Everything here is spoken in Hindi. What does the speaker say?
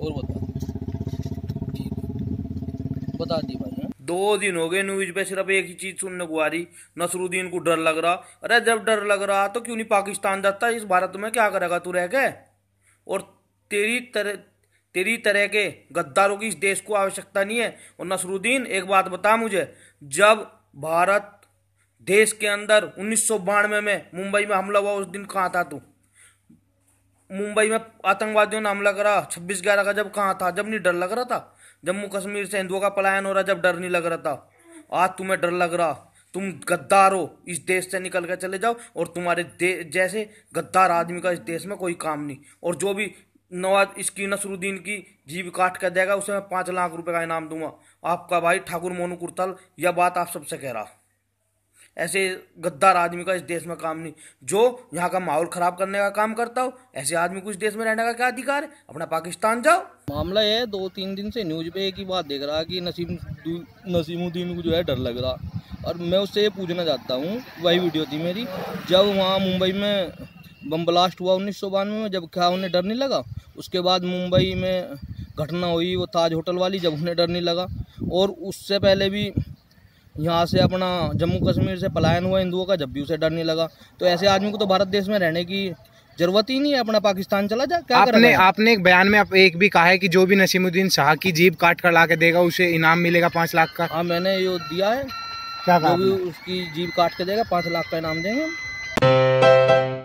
और बता बता दी भाई हाँ। दो दिन हो गए न्यूज़ पे सिर्फ़ एक ही चीज़ सुनने को आ रही, नसरुद्दीन को डर लग रहा। अरे जब डर लग रहा तो क्यों नहीं पाकिस्तान जाता? इस भारत में क्या करेगा तू रह के? और तेरी तरह तेरी तरह के गद्दारों की इस देश को आवश्यकता नहीं है। और नसरुद्दीन, एक बात बता मुझे, जब भारत देश के अंदर उन्नीस सौ बानवे में मुंबई में हमला हुआ, उस दिन कहाँ था तू? मुंबई में आतंकवादियों ने हमला करा, छब्बीस ग्यारह का जब कहाँ था, जब नहीं डर लग रहा था? जम्मू कश्मीर से हिंदुओं का पलायन हो रहा, जब डर नहीं लग रहा था। आज तुम्हें डर लग रहा, तुम गद्दार हो, इस देश से निकल कर चले जाओ और तुम्हारे जैसे गद्दार आदमी का इस देश में कोई काम नहीं। और जो भी नवाज़ इसकी नसरुद्दीन की जीव काट कर देगा, उसे मैं पाँच लाख रुपए का इनाम दूँगा। आपका भाई ठाकुर मोनू कुर्तल, यह बात आप सबसे कह रहा ऐसे गद्दार आदमी का इस देश में काम नहीं। जो यहाँ का माहौल खराब करने का काम करता हो, ऐसे आदमी को इस देश में रहने का क्या अधिकार है? अपना पाकिस्तान जाओ। मामला है, दो तीन दिन से न्यूज़ पे एक ही बात देख रहा कि नसीम नसीमुद्दीन को जो है डर लग रहा। और मैं उससे ये पूछना चाहता हूँ, वही वीडियो थी मेरी, जब वहाँ मुंबई में बम ब्लास्ट हुआ उन्नीस सौ बानवे में, जब क्या उन्हें डर नहीं लगा? उसके बाद मुंबई में घटना हुई, वो ताज होटल वाली, जब उन्हें डर नहीं लगा। और उससे पहले भी यहाँ से अपना जम्मू कश्मीर से पलायन हुआ हिंदुओं का जब भी उसे डर नहीं लगा। तो ऐसे आदमी को तो भारत देश में रहने की ज़रूरत ही नहीं है अपना पाकिस्तान चला जाए क्या आपने आपने एक बयान में आप एक भी कहा है कि जो भी नसीमुद्दीन शाह की जीप काट कर ला के देगा उसे इनाम मिलेगा पाँच लाख का। हाँ मैंने ये दिया है। क्या कहा जो भी उसकी जीप काट के देगा पाँच लाख का इनाम देंगे